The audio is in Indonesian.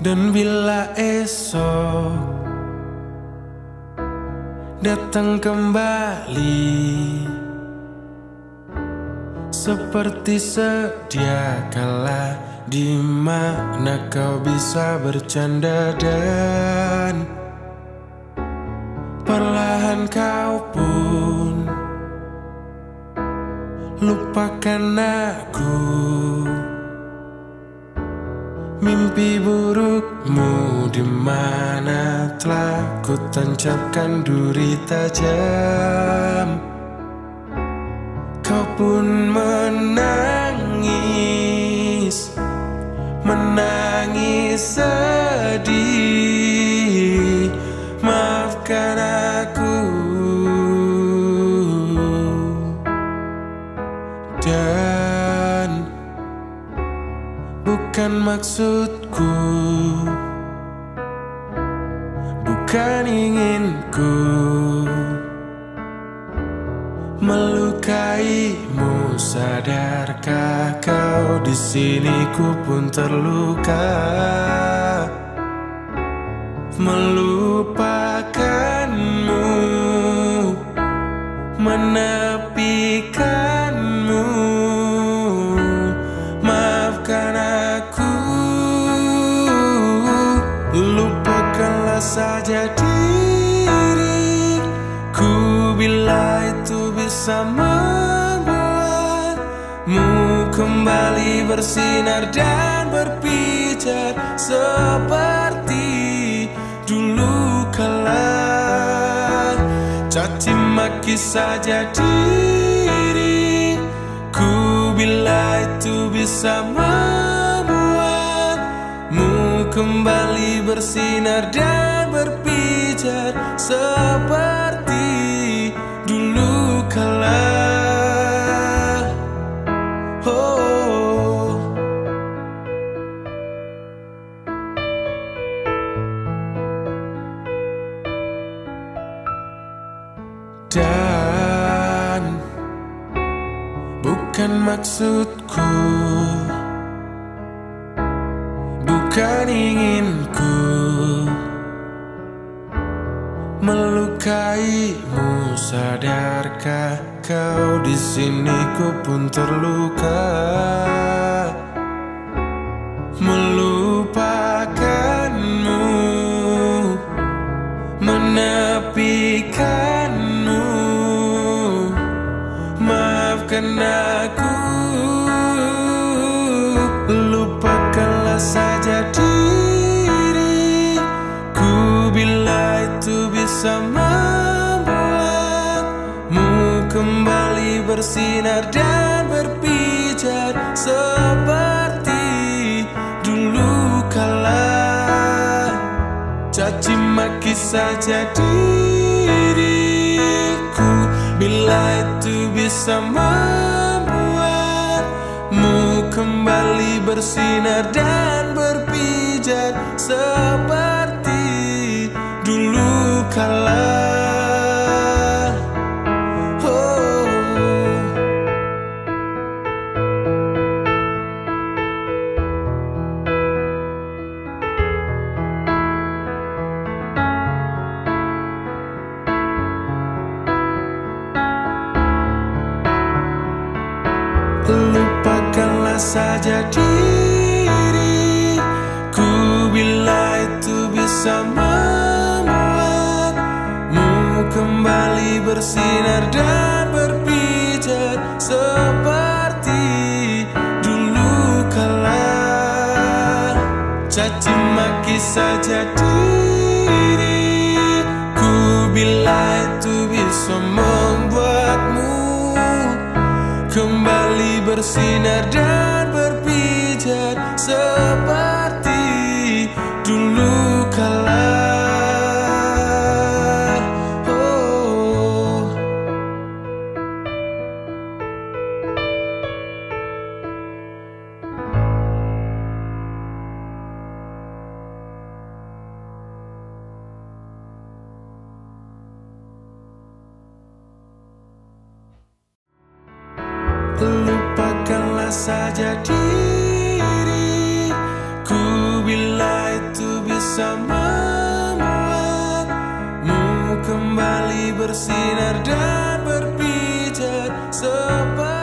Dan bila esok datang kembali Seperti sedia kala di mana kau bisa bercanda dan Perlahan kau pun lupakan aku Mimpi burukmu di mana telah ku tancapkan duri tajam Kau pun menangis Menangis sedih. Maafkan aku bukan maksudku. Bukan inginku. Melukaimu sadarkah kau? Di sini ku pun terluka. Melupakanmu. Menepikanmu bersinar dan berpijar Seperti dulu kala. Caci maki saja diriku Bila itu bisa membuatmu Kembali bersinar dan berpijar Seperti dulu kala. Oh Dan bukan maksudku. Bukan inginku Melukaimu. Sadarkah kau di sini? Ku pun terluka Maafkan aku Lupakanlah saja diriku Bila itu bisa membuatmu Kembali bersinar dan berpijar Seperti dulu kala. Caci maki saja diriku Bila itu bisa membuatmu Kembali bersinar dan berpijar Seperti Lupakanlah saja diriku Bila itu bisa membuatmu Kembali bersinar dan berpijar Seperti dulu kala Caci maki saja diriku Bila itu bisa membuatmu Kembali bersinar dan berpijar Seperti dulu kala Oh. Lupakanlah saja diriku. Bila itu bisa membuatmu kembali bersinar dan berpijar seperti